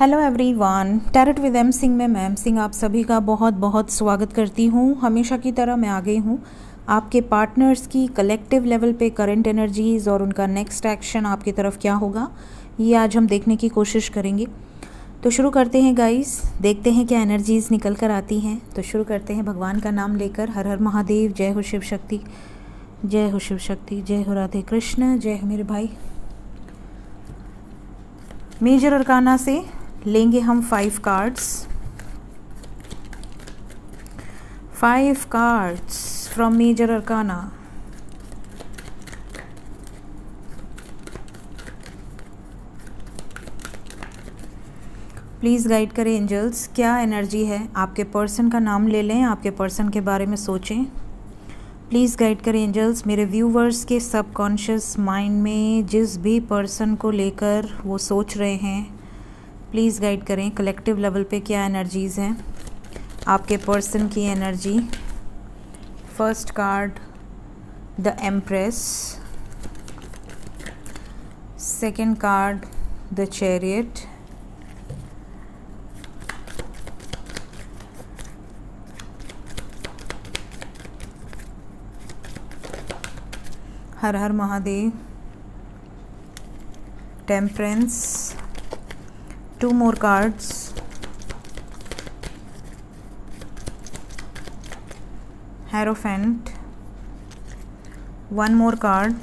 Hello everyone tarot with M Singh में ma'am Singh आप सभी का बहुत बहुत स्वागत करती हूँ। हमेशा की तरह मैं आ गई हूँ। आपके पार्टनर्स की कलेक्टिव लेवल पे करंट एनर्जीज़ और उनका नेक्स्ट एक्शन आपकी तरफ़ क्या होगा, ये आज हम देखने की कोशिश करेंगे। तो शुरू करते हैं गाइस देखते हैं क्या एनर्जीज़ निकल कर आती हैं। तो शुरू करते हैं, भगवान का नाम लेकर। हर हर महादेव, जय हो शिव शक्ति। जय हो शिव शक्ति, जय हो राधे कृष्ण, जय हो मेरे भाई। मेजर अरकाना से लेंगे हम five cards five cards from major arcana please guide करें एंजल्स क्या एनर्जी है? आपके पर्सन का नाम ले लें, आपके पर्सन के बारे में सोचें. प्लीज़ गाइड करें एंजल्स मेरे व्यूवर्स के सबकॉन्शियस माइंड में जिस भी पर्सन को लेकर वो सोच रहे हैं प्लीज़ गाइड करें कलेक्टिव लेवल पे क्या एनर्जीज़ हैं? आपके पर्सन की energy first card the empress second card the chariot her her Mahadev. Temperance two more cards. Hierophant. One more card.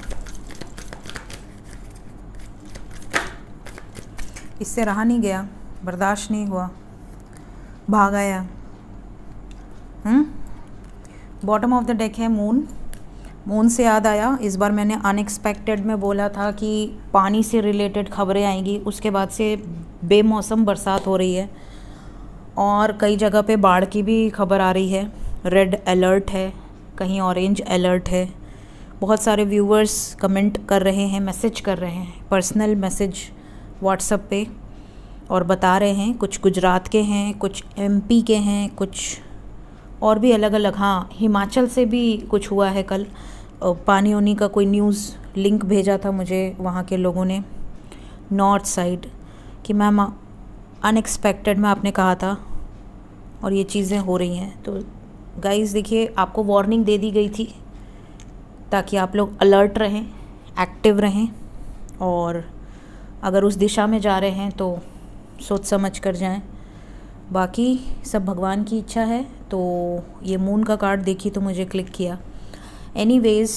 इससे रहा नहीं गया, बर्दाश्त नहीं हुआ। भाग आया। बॉटम ऑफ़ द डेक है मून मून से याद आया, इस बार मैंने अनएक्सपेक्टेड में बोला था कि पानी से रिलेटेड खबरें आएँगी, उसके बाद से बेमौसम बरसात हो रही है और कई जगह पे बाढ़ की भी खबर आ रही है। रेड अलर्ट है, कहीं ऑरेंज अलर्ट है। बहुत सारे व्यूवर्स कमेंट कर रहे हैं मैसेज कर रहे हैं पर्सनल मैसेज व्हाट्सएप पे और बता रहे हैं। कुछ गुजरात के हैं, कुछ एमपी के हैं, कुछ और भी अलग अलग हाँ हिमाचल से भी कुछ हुआ है कल। पानी उनी का कोई न्यूज़ लिंक भेजा था मुझे वहाँ के लोगों ने। नॉर्थ साइड कि मैम अनएक्सपेक्टेड में आपने कहा था और ये चीज़ें हो रही हैं। तो गाइस देखिए, आपको वार्निंग दे दी गई थी ताकि आप लोग अलर्ट रहें एक्टिव रहें और अगर उस दिशा में जा रहे हैं तो सोच समझ कर जाएँ। बाकी सब भगवान की इच्छा है तो ये मून का कार्ड देखी तो मुझे क्लिक किया। एनीवेज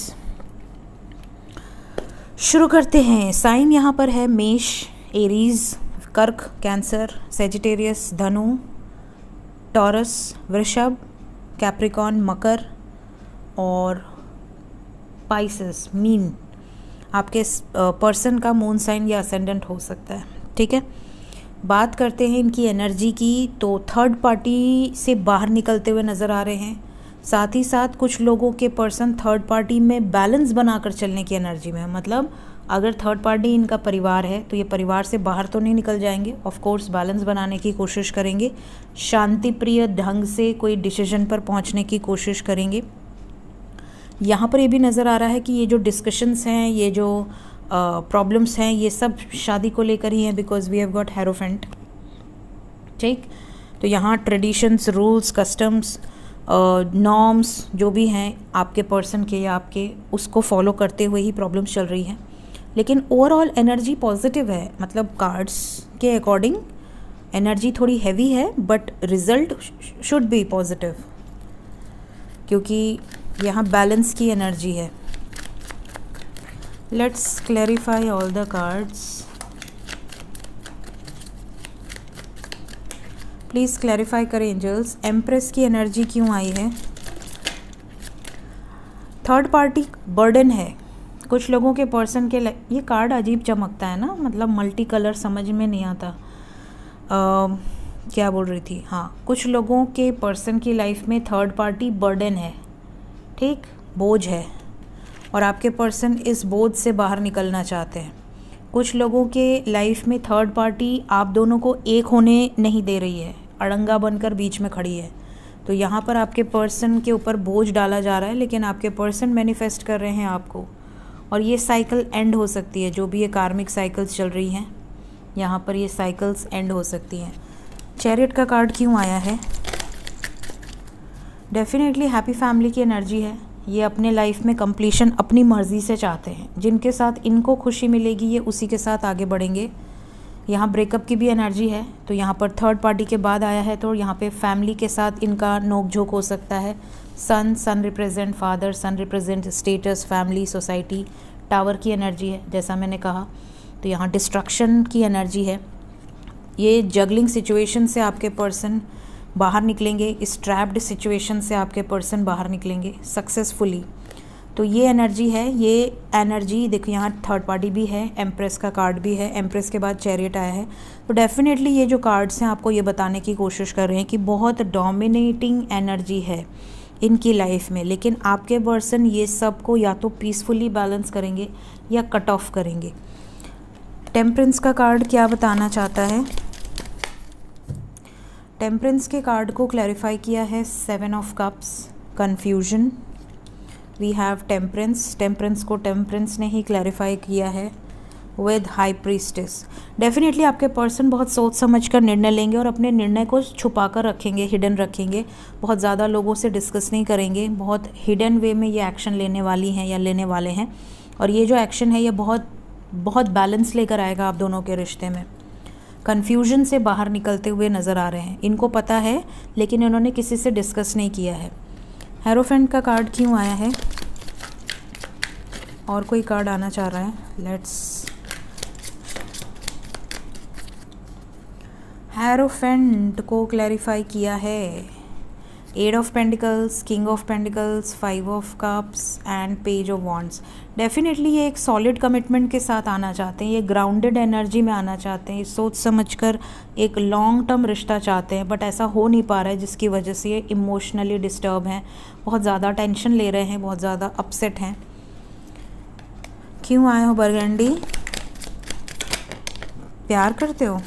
शुरू करते हैं। साइन यहाँ पर है, मेष एरीज कर्क, कैंसर, सेजिटेरियस, धनु, टॉरस, वृषभ कैप्रिकॉन मकर और पाइसिस, मीन। आपके पर्सन का मून साइन या असेंडेंट हो सकता है, ठीक है? बात करते हैं इनकी एनर्जी की तो थर्ड पार्टी से बाहर निकलते हुए नज़र आ रहे हैं। साथ ही साथ कुछ लोगों के पर्सन थर्ड पार्टी में बैलेंस बनाकर चलने की एनर्जी में मतलब अगर थर्ड पार्टी इनका परिवार है तो ये परिवार से बाहर तो नहीं निकल जाएँगे। ऑफ़ कोर्स बैलेंस बनाने की कोशिश करेंगे। शांति प्रिय ढंग से कोई डिसीज़न पर पहुँचने की कोशिश करेंगे। यहाँ पर ये भी नज़र आ रहा है कि ये जो डिस्कशंस हैं ये जो प्रॉब्लम्स uh, हैं ये सब शादी को लेकर ही हैं because we have got hierophant ठीक? तो यहाँ ट्रेडिशंस रूल्स कस्टम्स नॉर्म्स जो भी हैं आपके पर्सन के या आपके उसको फॉलो करते हुए ही प्रॉब्लम्स चल रही हैं। लेकिन ओवरऑल एनर्जी पॉजिटिव है। मतलब कार्ड्स के अकॉर्डिंग एनर्जी थोड़ी हैवी है but result should be positive क्योंकि यहाँ बैलेंस की एनर्जी है। Let's clarify all the cards please clarify करें एंजल्स एम्प्रेस की एनर्जी क्यों आई है? थर्ड पार्टी बर्डन है। कुछ लोगों के पर्सन के ये कार्ड अजीब चमकता है ना मतलब मल्टी कलर समझ में नहीं आता। आ, क्या बोल रही थी? हाँ कुछ लोगों के पर्सन की लाइफ में थर्ड पार्टी बर्डन है ठीक? बोझ है। और आपके पर्सन इस बोझ से बाहर निकलना चाहते हैं। कुछ लोगों के लाइफ में थर्ड पार्टी आप दोनों को एक होने नहीं दे रही है अड़ंगा बनकर बीच में खड़ी है। तो यहाँ पर आपके पर्सन के ऊपर बोझ डाला जा रहा है लेकिन आपके पर्सन मैनिफेस्ट कर रहे हैं आपको। और ये साइकिल एंड हो सकती है, जो भी ये कार्मिक साइकिल्स चल रही हैं, यहाँ पर ये साइकिल्स एंड हो सकती हैं। चैरियट का कार्ड क्यों आया है? डेफिनेटली हैप्पी फैमिली की एनर्जी है। ये अपने लाइफ में कंप्लीशन अपनी मर्ज़ी से चाहते हैं। जिनके साथ इनको खुशी मिलेगी, ये उसी के साथ आगे बढ़ेंगे। यहाँ ब्रेकअप की भी एनर्जी है तो यहाँ पर थर्ड पार्टी के बाद आया है तो यहाँ पे फैमिली के साथ इनका नोक झोंक हो सकता है। Sun sun represent father sun represent status family society tower की एनर्जी है, जैसा मैंने कहा। तो यहाँ डिस्ट्रक्शन की एनर्जी है। ये जगलिंग सिचुएशन से आपके पर्सन बाहर निकलेंगे, इस ट्रैप्ड सिचुएशन से आपके पर्सन बाहर निकलेंगे सक्सेसफुली तो ये एनर्जी है, ये एनर्जी देखो यहाँ थर्ड पार्टी भी है एम्प्रेस का कार्ड भी है एम्प्रेस के बाद चैरियट आया है। तो डेफिनेटली ये जो कार्ड्स हैं, आपको ये बताने की कोशिश कर रहे हैं कि बहुत डोमिनेटिंग एनर्जी है इनकी लाइफ में, लेकिन आपके पर्सन ये सबको या तो पीसफुली बैलेंस करेंगे या कट ऑफ़ करेंगे। टेम्परेंस का कार्ड क्या बताना चाहता है? टेम्परेंस के कार्ड को क्लैरिफाई किया है seven of cups confusion we have temperance temperance को टेम्परेंस ने ही क्लैरिफाई किया है विद हाई प्रीस्टिस डेफिनेटली आपके पर्सन बहुत सोच समझ कर निर्णय लेंगे और अपने निर्णय को छुपा कर रखेंगे हिडन रखेंगे। बहुत ज़्यादा लोगों से डिस्कस नहीं करेंगे। बहुत हिडन वे में ये एक्शन लेने वाली हैं या लेने वाले हैं। और ये जो एक्शन है, ये बहुत बहुत बैलेंस लेकर आएगा आप दोनों के रिश्ते में। कन्फ्यूज़न से बाहर निकलते हुए नज़र आ रहे हैं। इनको पता है, लेकिन इन्होंने किसी से डिस्कस नहीं किया है। हेरोफेंट का कार्ड क्यों आया है? और कोई कार्ड आना चाह रहा है? लेट्स हेरोफेंट को क्लैरिफाई किया है। Eight of pentacles king of pentacles five of cups and page of wands definitely ये एक सॉलिड कमिटमेंट के साथ आना चाहते हैं, ये ग्राउंडेड एनर्जी में आना चाहते हैं, सोच समझ कर एक लॉन्ग टर्म रिश्ता चाहते हैं बट ऐसा हो नहीं पा रहा है, जिसकी वजह से ये इमोशनली डिस्टर्ब हैं। बहुत ज़्यादा टेंशन ले रहे हैं, बहुत ज़्यादा अपसेट हैं। क्यों आए हो, बरगंडी? प्यार करते हो?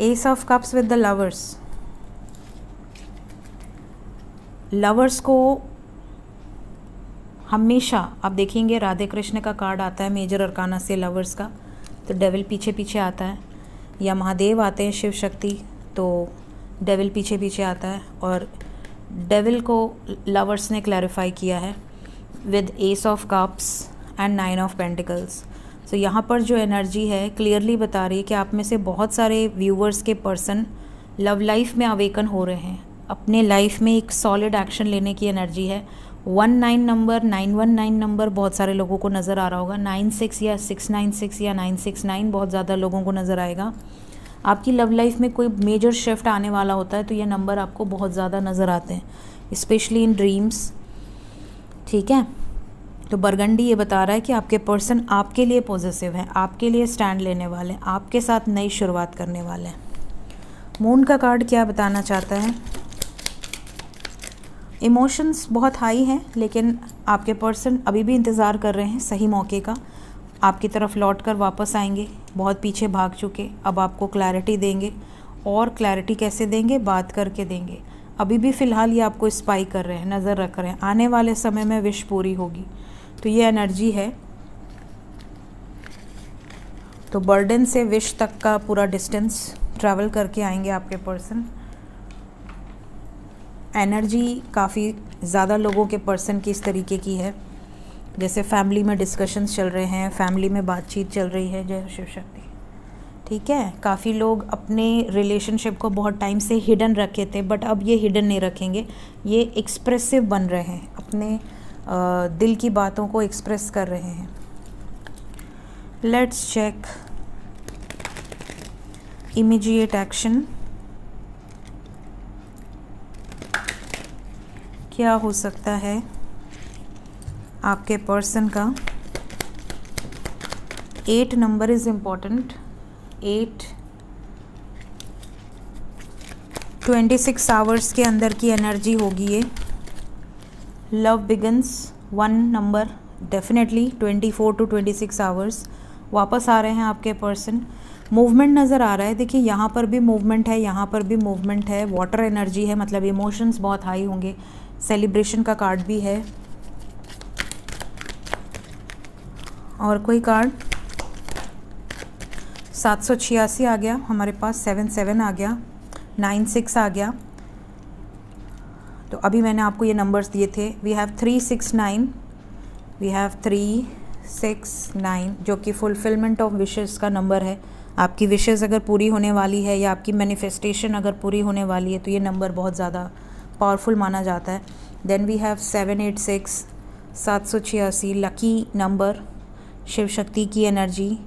Ace of cups with the lovers lovers को हमेशा, आप देखेंगे राधे कृष्ण का कार्ड आता है मेजर अरकाना से लवर्स का तो डेविल पीछे पीछे आता है, या महादेव आते हैं शिव शक्ति तो डेविल पीछे पीछे आता है, और डेविल को लवर्स ने क्लैरिफाई किया है with ace of cups and nine of pentacles so यहाँ पर जो एनर्जी है क्लियरली बता रही है कि आप में से बहुत सारे व्यूवर्स के पर्सन लव लाइफ में अवेकन हो रहे हैं। अपने लाइफ में एक सॉलिड एक्शन लेने की एनर्जी है। One nine number nine one nine number बहुत सारे लोगों को नज़र आ रहा होगा। नाइन सिक्स या सिक्स नाइन सिक्स या नाइन सिक्स नाइन बहुत ज़्यादा लोगों को नज़र आएगा। आपकी लव लाइफ में कोई मेजर शिफ्ट आने वाला होता है तो ये नंबर आपको बहुत ज़्यादा नज़र आते हैं। स्पेशली इन ड्रीम्स ठीक है? तो बरगंडी ये बता रहा है कि आपके पर्सन आपके लिए पॉजिटिव हैं, आपके लिए स्टैंड लेने वाले हैं, आपके साथ नई शुरुआत करने वाले हैं। मून का कार्ड क्या बताना चाहता है? इमोशंस बहुत हाई हैं, लेकिन आपके पर्सन अभी भी इंतज़ार कर रहे हैं सही मौके का। आपकी तरफ़ लौट कर वापस आएँगे, बहुत पीछे भाग चुके, अब आपको क्लैरिटी देंगे और क्लैरिटी कैसे देंगे? बात करके देंगे। अभी भी फ़िलहाल ये आपको स्पाई कर रहे हैं, नज़र रख रहे हैं। आने वाले समय में विश पूरी होगी। तो ये एनर्जी है। तो बर्डन से विश तक का पूरा डिस्टेंस ट्रैवल करके आएँगे आपके पर्सन एनर्जी काफ़ी ज़्यादा लोगों के पर्सन की इस तरीके की है। जैसे फैमिली में डिस्कशंस चल रहे हैं, फैमिली में बातचीत चल रही है, जय शिव शक्ति। ठीक है, काफ़ी लोग अपने रिलेशनशिप को बहुत टाइम से हिडन रखे थे, बट अब ये हिडन नहीं रखेंगे। ये एक्सप्रेसिव बन रहे हैं, अपने दिल की बातों को एक्सप्रेस कर रहे हैं। Let's check immediate action. क्या हो सकता है आपके पर्सन का? Eight number is important eight twenty six hours के अंदर की एनर्जी होगी ये. Love begins one number definitely twenty four to twenty six hours वापस आ रहे हैं आपके पर्सन मूवमेंट नज़र आ रहा है. देखिए, यहाँ पर भी मूवमेंट है, यहाँ पर भी मूवमेंट है. वाटर एनर्जी है मतलब इमोशंस बहुत हाई होंगे. सेलिब्रेशन का कार्ड भी है। और कोई कार्ड? सात सौ छियासी आ गया, हमारे पास सेवन सेवन आ गया, नाइन सिक्स आ गया। तो अभी मैंने आपको ये नंबर्स दिए थे। We have three six nine we have three six nine जो कि फुलफिलमेंट ऑफ़ विशेज़ का नंबर है। आपकी विशेज़ अगर पूरी होने वाली है या आपकी मैनिफेस्टेशन अगर पूरी होने वाली है तो ये नंबर बहुत ज़्यादा पावरफुल माना जाता है। Then we have seven eight six सात सौ छियासी लकी नंबर शिव शक्ति की एनर्जी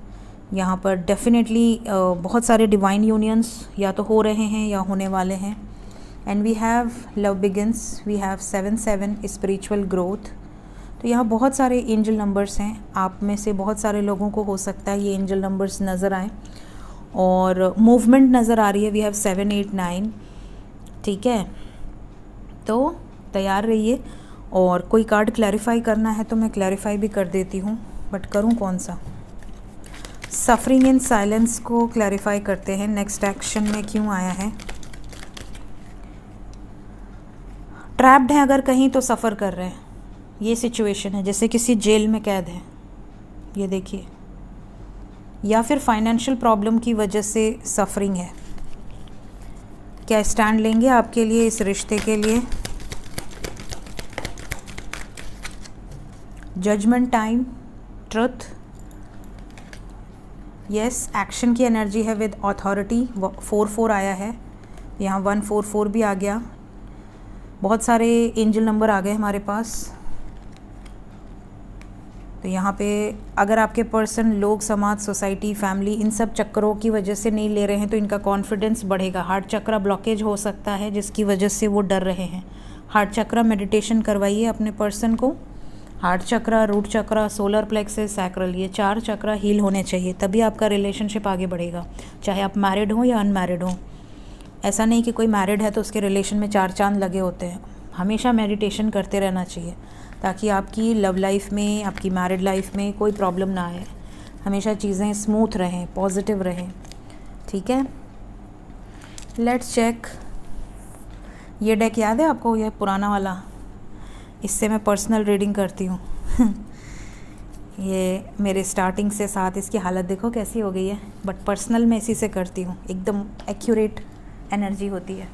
यहाँ पर डेफिनेटली बहुत सारे डिवाइन यूनियंस या तो हो रहे हैं या होने वाले हैं। And we have love begins we have seven seven spiritual growth तो यहाँ बहुत सारे एंजल नंबर्स हैं। आप में से बहुत सारे लोगों को हो सकता है ये एंजल नंबर्स नज़र आए। और मूवमेंट नज़र आ रही है we have seven eight nine ठीक है? तो तैयार रहिए। और कोई कार्ड क्लैरिफाई करना है तो मैं क्लैरिफाई भी कर देती हूँ बट करूँ कौन सा? सफरिंग इन साइलेंस को क्लैरिफाई करते हैं। नेक्स्ट एक्शन में क्यों आया है? ट्रैप्ड है अगर कहीं तो सफ़र कर रहे हैं। ये सिचुएशन है, जैसे किसी जेल में कैद है। ये देखिए। या फिर फाइनेंशियल प्रॉब्लम की वजह से सफरिंग है। क्या स्टैंड लेंगे आपके लिए इस रिश्ते के लिए? Judgement time, truth yes action की एनर्जी है विद अथॉरिटी फोर फोर आया है, यहाँ वन फोर फोर भी आ गया, बहुत सारे एंजल नंबर आ गए हमारे पास तो यहाँ पे अगर आपके पर्सन लोग, समाज सोसाइटी फैमिली इन सब चक्करों की वजह से नहीं ले रहे हैं तो इनका कॉन्फिडेंस बढ़ेगा। हार्ट चक्रा ब्लॉकेज हो सकता है, जिसकी वजह से वो डर रहे हैं। हार्ट चक्रा मेडिटेशन करवाइए अपने पर्सन को। Heart chakra, root chakra, solar plexus sacral ये चार चक्रा हील होने चाहिए, तभी आपका रिलेशनशिप आगे बढ़ेगा, चाहे आप मैरिड हों या अनमैरिड हों। ऐसा नहीं कि कोई मैरिड है तो उसके रिलेशन में चार चाँद लगे होते हैं। हमेशा मेडिटेशन करते रहना चाहिए, ताकि आपकी लव लाइफ में, आपकी मैरिड लाइफ में कोई प्रॉब्लम ना आए। हमेशा चीज़ें स्मूथ रहें पॉजिटिव रहें, ठीक है? लेट्स चेक ये डेक याद है आपको, ये पुराना वाला? इससे मैं पर्सनल रीडिंग करती हूँ। ये मेरे स्टार्टिंग से साथ इसकी हालत देखो कैसी हो गई है बट पर्सनल मैं इसी से करती हूँ। एकदम एक्यूरेट एनर्जी होती है।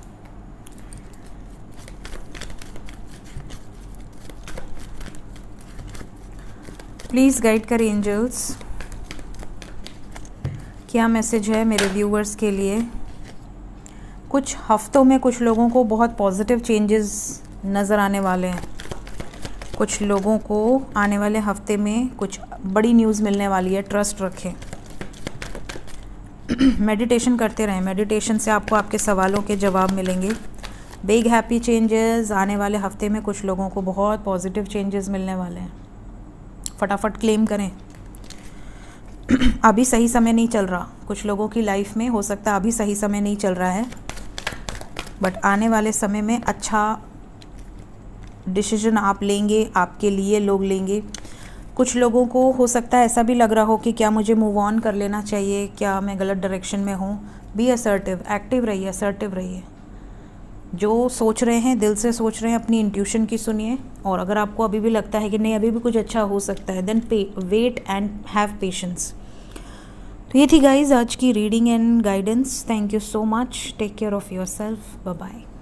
प्लीज़ गाइड कर एंजल्स क्या मैसेज है मेरे व्यूवर्स के लिए? कुछ हफ्तों में कुछ लोगों को बहुत पॉजिटिव चेंजेस नज़र आने वाले हैं। कुछ लोगों को आने वाले हफ़्ते में कुछ बड़ी न्यूज़ मिलने वाली है ट्रस्ट रखें। मेडिटेशन करते रहें। मेडिटेशन से आपको आपके सवालों के जवाब मिलेंगे। बिग हैप्पी चेंजेस आने वाले हफ़्ते में कुछ लोगों को बहुत पॉजिटिव चेंजेस मिलने वाले हैं। फटाफट क्लेम करें। अभी सही समय नहीं चल रहा। कुछ लोगों की लाइफ में हो सकता है अभी सही समय नहीं चल रहा है। बट आने वाले समय में अच्छा डिसीज़न आप लेंगे, आपके लिए लोग लेंगे। कुछ लोगों को हो सकता है ऐसा भी लग रहा हो कि क्या मुझे मूव ऑन कर लेना चाहिए, क्या मैं गलत डायरेक्शन में हूँ। बी असर्टिव एक्टिव रहिए असर्टिव रहिए। जो सोच रहे हैं, दिल से सोच रहे हैं, अपनी इंट्यूशन की सुनिए। और अगर आपको अभी भी लगता है कि नहीं, अभी भी कुछ अच्छा हो सकता है देन पे वेट एंड हैव पेशेंस तो ये थी गाइज़ आज की reading and guidance thank you so much take care of yourself bye